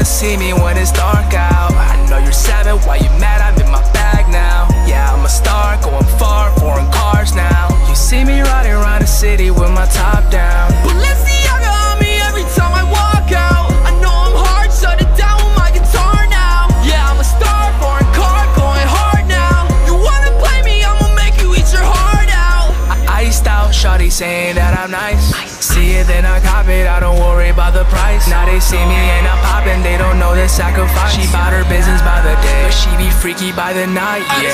wanna see me when it's dark out. I know you're seven, why you mad? I'm shawty saying that I'm nice. See it, then I cop it, I don't worry about the price. Now they see me and I'm popping, they don't know the sacrifice. She bought her business by the day, but she be freaky by the night, yeah.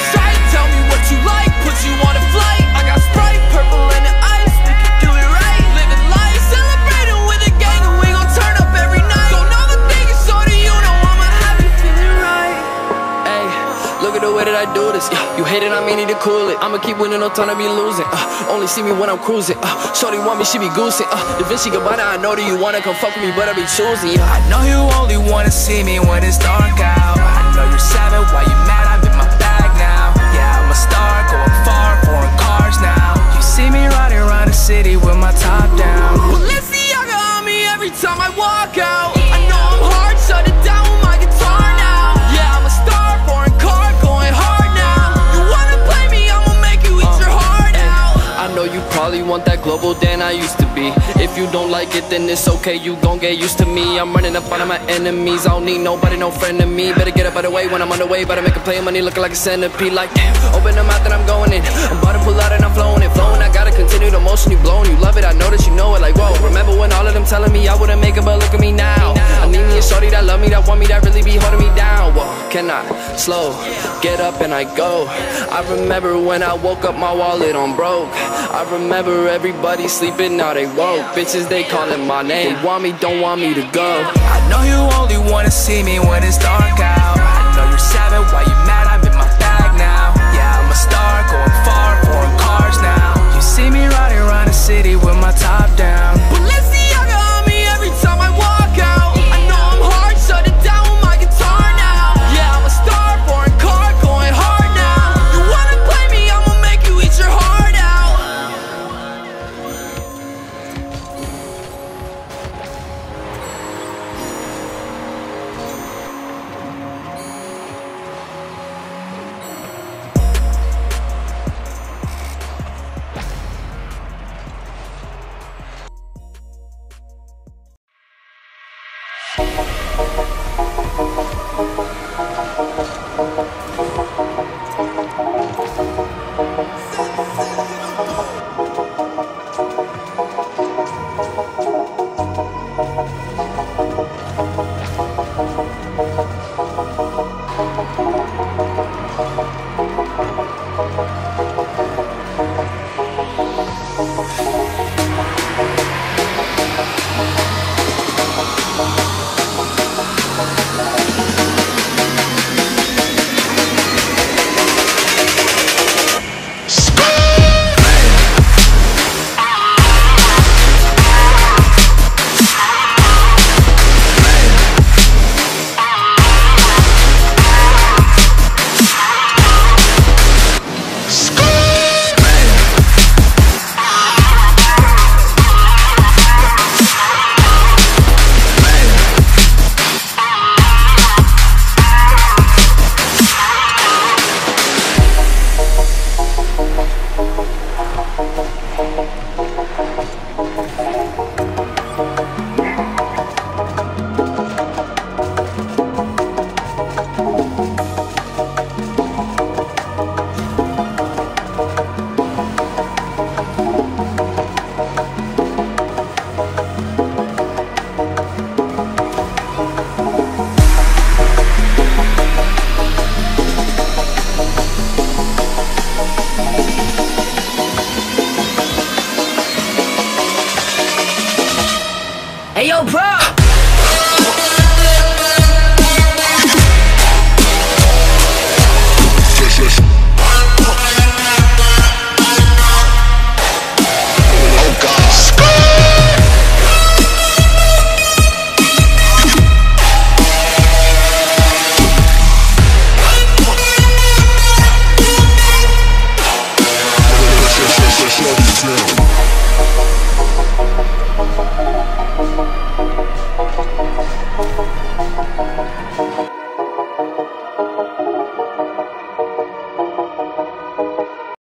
tell me what you like, put you on a flight. I got Sprite, purple and the Yeah, you hate it, I mean need to cool it. I'ma keep winning, no time to be losing. Uh, only see me when I'm cruising. Uh, shorty want me, she be goosing. Uh, Da Vinci Gabbana, I know that you wanna come fuck with me, but I be choosing. Yeah. I know you only wanna see me when it's dark out. I know you're seven, why you mad? Want that global than I used to be. If you don't like it, then it's okay, you gon' get used to me. I'm running up on my enemies. I don't need nobody, no friend of me. Better get up out of the way when I'm on the way. Better make a play of money looking like a centipede. Like, damn, open the mouth and I'm going in. I'm about to pull out and I'm flowing it, flowing. I gotta continue the motion, you blowing. You love it, I know that you know it. Like, whoa, remember when all of them telling me I wouldn't make it, but look at me now. I need me a shorty that love me, that want me, that really be holding me down. Whoa, can I slow? Get up and I go. I remember when I woke up, my wallet on broke. I remember everybody sleeping, now they woke. Bitches, they calling my name. They want me, don't want me to go. I know you only wanna see me when it's dark out. I know you're seven, why you Hey, yo, bro!